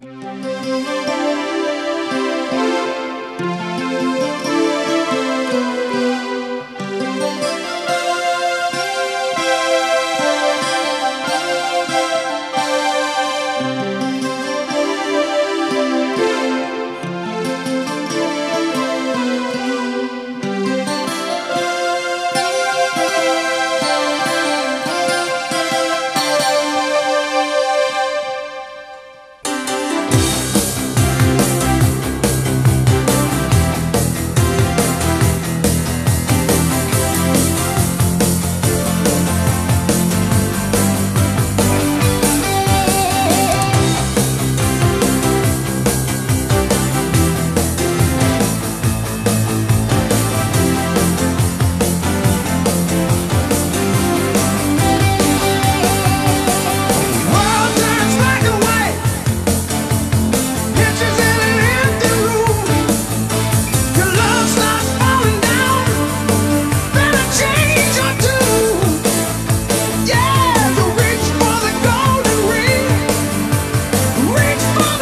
Música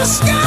sky.